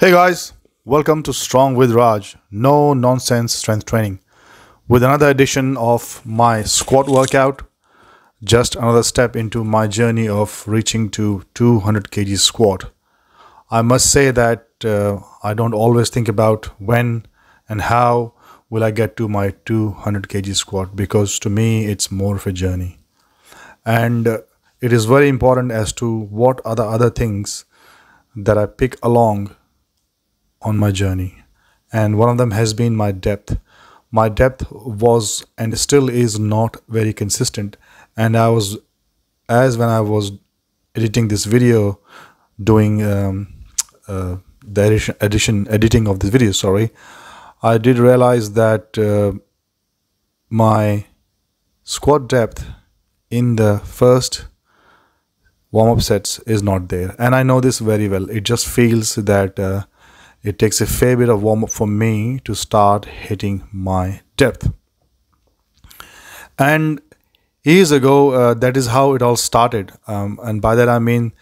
Hey guys, welcome to Strong with Raj, no nonsense strength training, with another edition of my squat workout. Just another step into my journey of reaching to 200 kg squat. I must say that uh, I don't always think about when and how will I get to my 200 kg squat because to me it's more of a journey. And uh, it is very important as to what are the other things that I pick along on my journey. And one of them has been my depth. My depth was and still is not very consistent. And I was, as when I was editing this video, doing um, uh, the edition, edition, editing of this video, sorry, I did realize that uh, my squat depth in the first warm up sets is not there. And I know this very well. It just feels that uh, it takes a fair bit of warm up for me to start hitting my depth. And years ago, uh, that is how it all started. Um, and by that I mean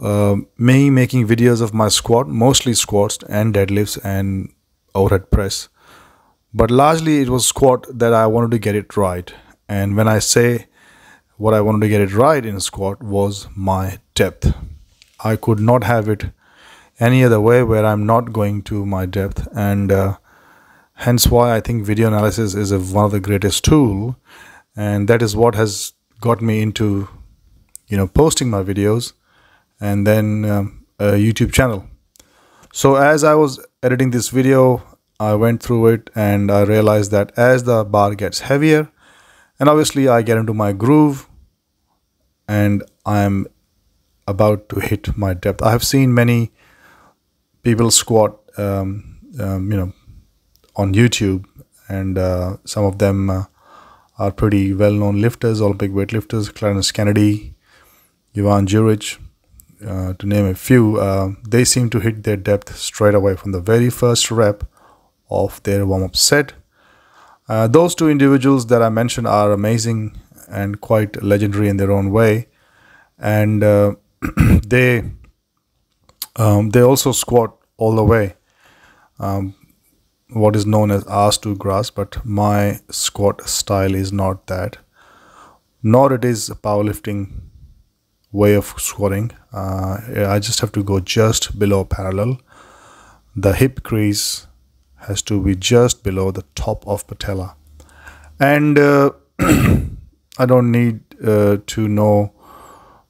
uh, me making videos of my squat, mostly squats and deadlifts and overhead press. But largely it was squat that I wanted to get it right. And when I say what I wanted to get it right in squat was my depth. I could not have it any other way where I'm not going to my depth and uh, hence why I think video analysis is a, one of the greatest tool and that is what has got me into you know posting my videos and then um, a YouTube channel. So as I was editing this video I went through it and I realized that as the bar gets heavier and obviously I get into my groove and I'm about to hit my depth. I have seen many people squat, um, um, you know, on YouTube, and uh, some of them uh, are pretty well-known lifters, Olympic weightlifters, Clarence Kennedy, Ivan Jurich, uh, to name a few. Uh, they seem to hit their depth straight away from the very first rep of their warm-up set. Uh, those two individuals that I mentioned are amazing and quite legendary in their own way. And uh, they um, they also squat all the way, um, what is known as arse to grass. But my squat style is not that, nor it is a powerlifting way of squatting. Uh, I just have to go just below parallel. The hip crease has to be just below the top of patella, and uh, I don't need uh, to know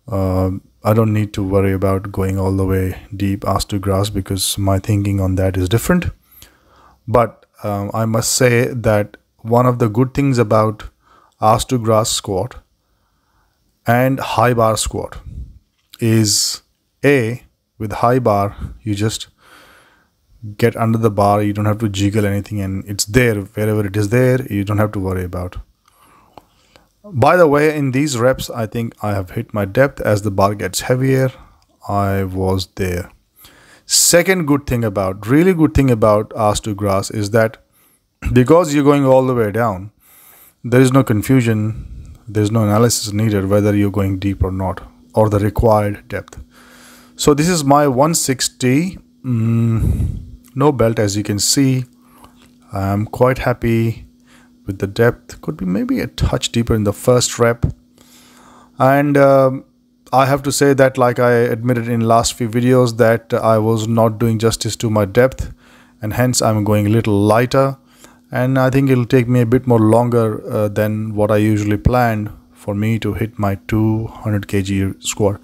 uh, I don't need to worry about going all the way deep arse to grass because my thinking on that is different. But um, I must say that one of the good things about arse to grass squat and high bar squat is a with high bar you just get under the bar you don't have to jiggle anything and it's there wherever it is there you don't have to worry about by the way, in these reps, I think I have hit my depth as the bar gets heavier. I was there. Second good thing about, really good thing about arse to grass is that because you're going all the way down, there is no confusion, there's no analysis needed whether you're going deep or not, or the required depth. So this is my 160, mm, no belt as you can see. I'm quite happy with the depth could be maybe a touch deeper in the first rep and um, I have to say that like I admitted in last few videos that I was not doing justice to my depth and hence I'm going a little lighter and I think it'll take me a bit more longer uh, than what I usually planned for me to hit my 200 kg squat.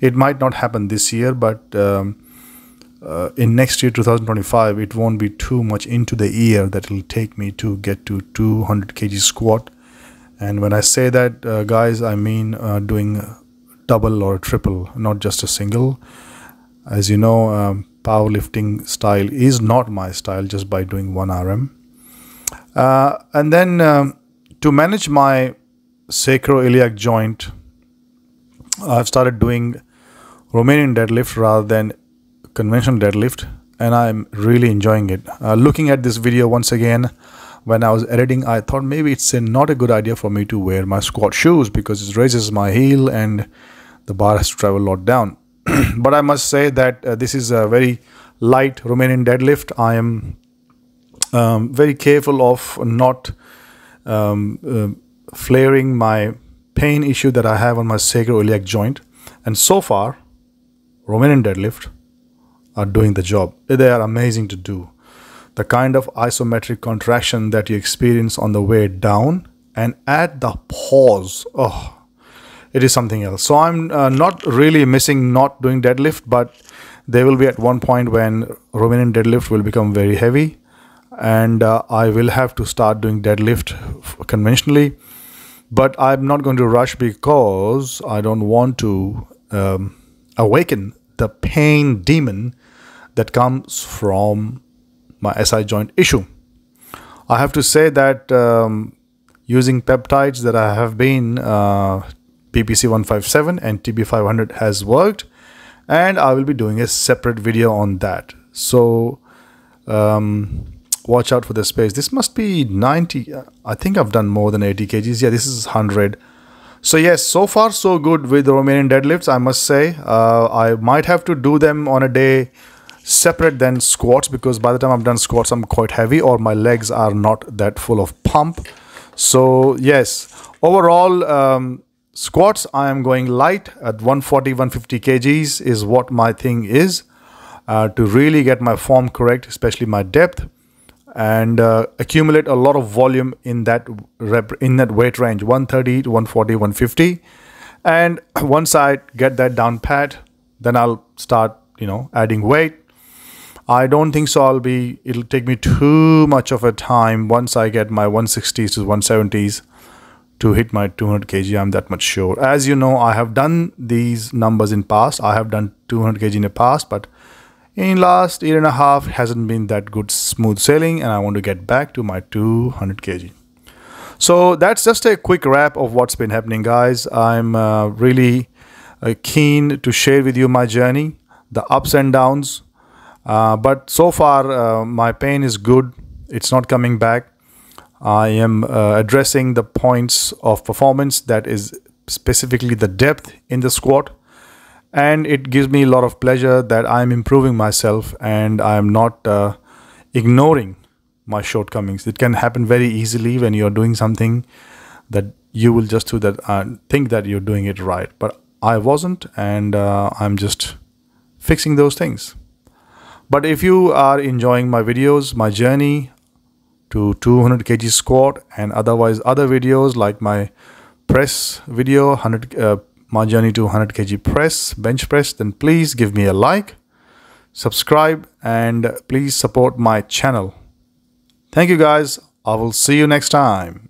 It might not happen this year but um, uh, in next year 2025 it won't be too much into the year that it'll take me to get to 200 kg squat. And when i say that uh, guys i mean uh, doing double or triple not just a single. As you know um, powerlifting style is not my style just by doing 1 rm. Uh, and then um, to manage my sacroiliac joint i've started doing romanian deadlift rather than conventional deadlift and I'm really enjoying it. Uh, looking at this video once again, when I was editing, I thought maybe it's a, not a good idea for me to wear my squat shoes because it raises my heel and the bar has to travel a lot down. but I must say that uh, this is a very light Romanian deadlift. I am um, very careful of not um, uh, flaring my pain issue that I have on my sacroiliac joint. And so far, Romanian deadlift are doing the job. They are amazing to do. The kind of isometric contraction that you experience on the way down and at the pause, oh, it is something else. So I'm uh, not really missing not doing deadlift, but there will be at one point when Romanian deadlift will become very heavy and uh, I will have to start doing deadlift conventionally. But I'm not going to rush because I don't want to um, awaken the pain demon that comes from my SI joint issue. I have to say that um, using peptides that I have been uh, BPC 157 and TB 500 has worked and I will be doing a separate video on that. So um, watch out for the space. This must be 90. I think I've done more than 80 kgs. Yeah, this is 100. So yes, so far so good with Romanian deadlifts. I must say, uh, I might have to do them on a day separate than squats because by the time I've done squats, I'm quite heavy or my legs are not that full of pump. So yes, overall, um, squats I am going light at 140, 150 kgs is what my thing is uh, to really get my form correct, especially my depth and uh, accumulate a lot of volume in that rep, in that weight range 130 to 140 150 and once i get that down pat then i'll start you know adding weight i don't think so i'll be it'll take me too much of a time once i get my 160s to 170s to hit my 200 kg i'm that much sure as you know i have done these numbers in past i have done 200 kg in the past but in last year and a half hasn't been that good smooth sailing and I want to get back to my 200 kg. So that's just a quick wrap of what's been happening guys. I'm uh, really uh, keen to share with you my journey, the ups and downs. Uh, but so far uh, my pain is good. It's not coming back. I am uh, addressing the points of performance that is specifically the depth in the squat and it gives me a lot of pleasure that I'm improving myself and I'm not uh, ignoring my shortcomings. It can happen very easily when you're doing something that you will just do that and uh, think that you're doing it right, but I wasn't, and I'm just fixing those things. But if you are enjoying my videos, my journey to 200 kg squat, and otherwise other videos like my press video, 100 uh, my journey to 100 kg press, bench press, then please give me a like, subscribe, and please support my channel. Thank you guys. I will see you next time.